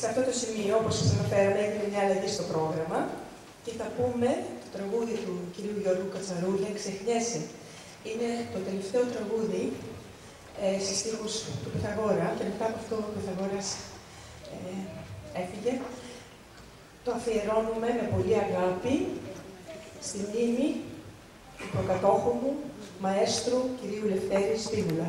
σε αυτό το σημείο, όπως σας αναφέραμε, έγινε μια αλλαγή στο πρόγραμμα και θα πούμε το τραγούδι του κυρίου Γιώργου Κατσαρούλια, «Ξεχνιέσαι». Είναι το τελευταίο τραγούδι ε, σε στίχους του Πυθαγόρα και μετά από αυτό ο Πυθαγόρας ε, έφυγε. Το αφιερώνουμε με πολύ αγάπη στη μνήμη του προκατόχου μου, μαέστρου κυρίου Λευτέρη Σπίγουλα.